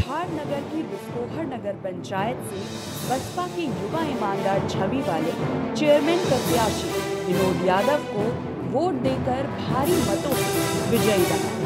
धार नगर की बिस्कोहर नगर पंचायत से बसपा के युवा ईमानदार छवि वाले चेयरमैन प्रत्याशी विनोद यादव को वोट देकर भारी मतों से विजयी बना।